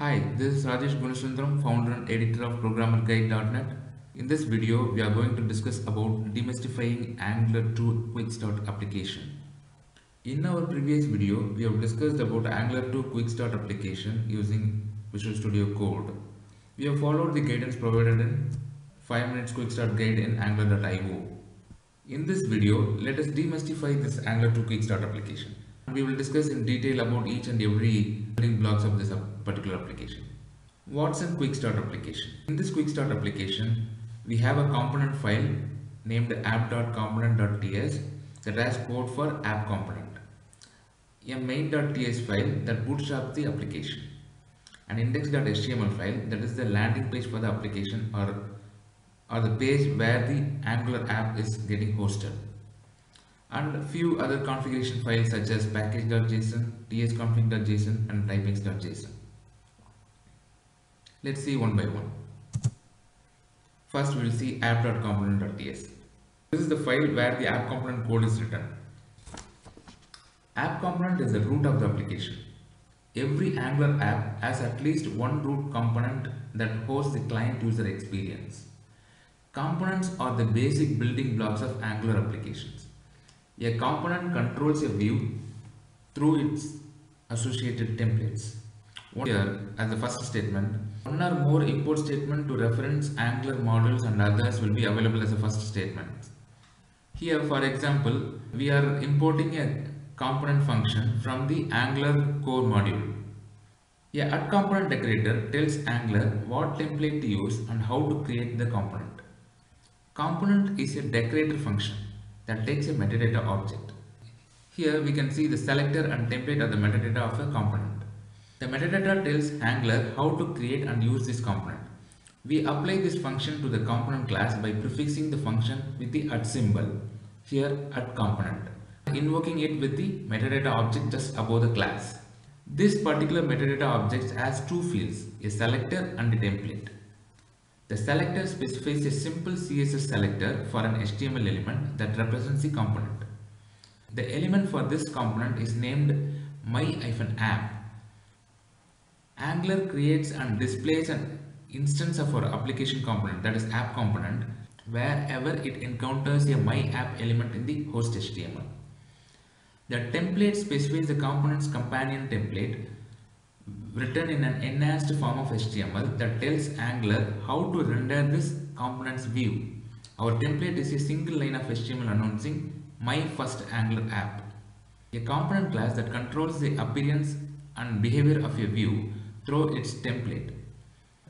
Hi, this is Rajesh Gunasundram, founder and editor of ProgrammerGuide.net. In this video, we are going to discuss about demystifying Angular 2 Quick Start application. In our previous video, we have discussed about Angular 2 Quick Start application using Visual Studio Code. We have followed the guidance provided in 5 minutes quick start guide in angular.io. In this video, let us demystify this Angular 2 Quick Start application. We will discuss in detail about each and every building blocks of this particular application. What's a quick start application? In this quick start application, we have a component file named app.component.ts that has code for app component. A main.ts file that bootstraps the application. An index.html file that is the landing page for the application or, or the page where the Angular app is getting hosted and a few other configuration files such as package.json, tsconfig.json and typings.json. Let's see one by one. First we will see app.component.ts. This is the file where the app component code is written. App component is the root of the application. Every Angular app has at least one root component that hosts the client user experience. Components are the basic building blocks of Angular applications. A component controls a view through its associated templates. Here, as the first statement, one or more import statement to reference Angular modules and others will be available as a first statement. Here, for example, we are importing a component function from the Angular core module. A add component decorator tells Angular what template to use and how to create the component. Component is a decorator function that takes a metadata object. Here we can see the selector and template are the metadata of a component. The metadata tells Angular how to create and use this component. We apply this function to the component class by prefixing the function with the add symbol, here add component, invoking it with the metadata object just above the class. This particular metadata object has two fields, a selector and a template. The selector specifies a simple CSS selector for an HTML element that represents the component. The element for this component is named my-app. Angular creates and displays an instance of our application component that is app component wherever it encounters a my-app element in the host HTML. The template specifies the component's companion template written in an enhanced form of HTML that tells Angular how to render this component's view. Our template is a single line of HTML announcing my first Angular app. A component class that controls the appearance and behavior of a view through its template.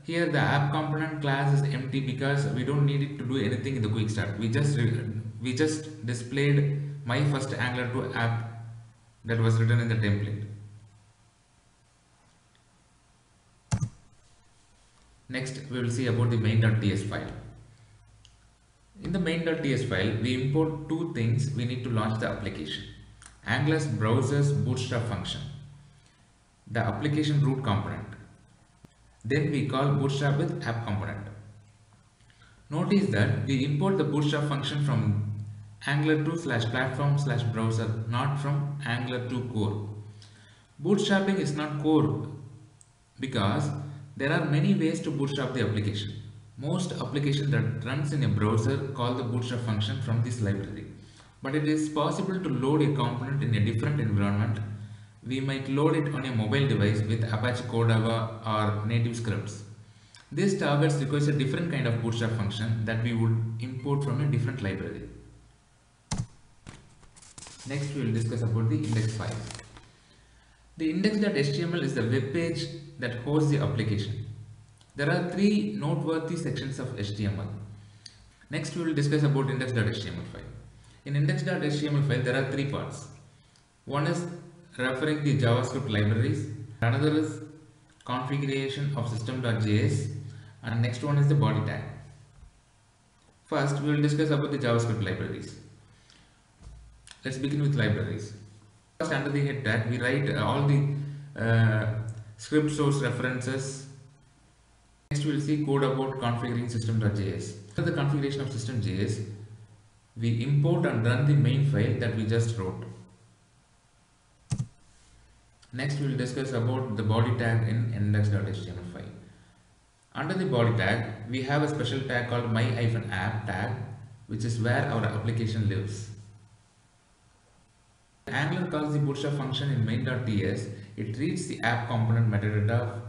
Here the app component class is empty because we don't need it to do anything in the quick start. We just we just displayed my first Angular 2 app that was written in the template. Next, we will see about the main.ts file. In the main.ts file, we import two things we need to launch the application. Angular's browser's bootstrap function, the application root component. Then we call bootstrap with app component. Notice that we import the bootstrap function from Angular 2 slash platform slash browser, not from Angular 2 core. Bootstrapping is not core because there are many ways to bootstrap the application. Most application that runs in a browser call the bootstrap function from this library. But it is possible to load a component in a different environment. We might load it on a mobile device with Apache Cordova or native scripts. This targets requires a different kind of bootstrap function that we would import from a different library. Next we will discuss about the index file. The index.html is the web page that hosts the application. There are three noteworthy sections of HTML. Next we will discuss about index.html file. In index.html file there are three parts. One is referring the JavaScript libraries, another is configuration of system.js and next one is the body tag. First we will discuss about the JavaScript libraries. Let's begin with libraries. Under the head tag we write uh, all the uh, script source references. Next we will see code about configuring system.js. After the configuration of system.js we import and run the main file that we just wrote. Next we will discuss about the body tag in index.html file. Under the body tag, we have a special tag called my-app tag which is where our application lives. Angular calls the bootstrap function in main.ts. It reads the app component metadata,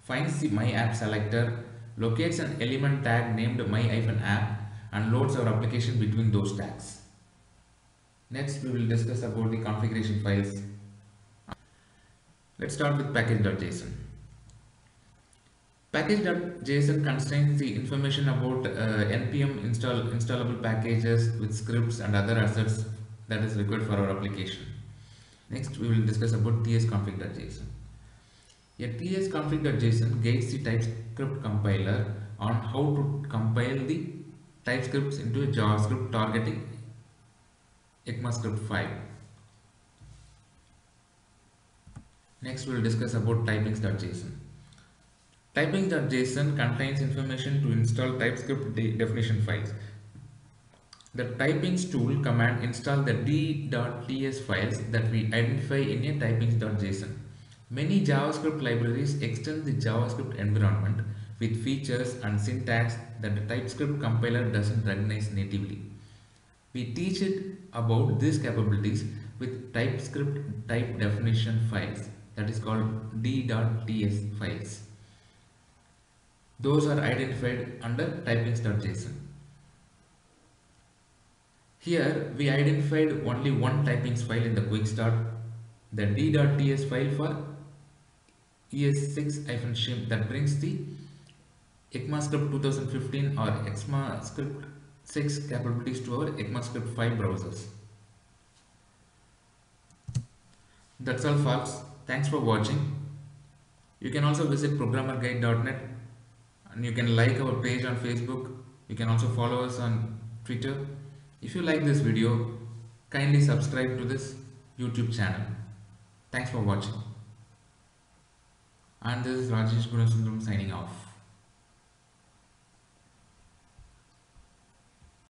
finds the my app selector, locates an element tag named my-app and loads our application between those tags. Next we will discuss about the configuration files. Let's start with package.json. Package.json contains the information about uh, npm install installable packages with scripts and other assets that is required for our application. Next, we will discuss about tsconfig.json. A tsconfig.json guides the TypeScript compiler on how to compile the TypeScripts into a JavaScript targeting ECMAScript file. Next, we will discuss about typings.json. Typings.json contains information to install TypeScript de definition files. The typings tool command install the d.ts files that we identify in a typings.json. Many JavaScript libraries extend the JavaScript environment with features and syntax that the TypeScript compiler doesn't recognize natively. We teach it about these capabilities with TypeScript type definition files that is called d.ts files. Those are identified under typings.json. Here we identified only one typings file in the quick start, the d.ts file for es6-shim that brings the ECMAScript 2015 or ECMAScript 6 capabilities to our ECMAScript 5 browsers. That's all folks. Thanks for watching. You can also visit programmerguide.net and you can like our page on Facebook. You can also follow us on Twitter. If you like this video, kindly subscribe to this YouTube channel. Thanks for watching. And this is Rajesh Gunasundram signing off.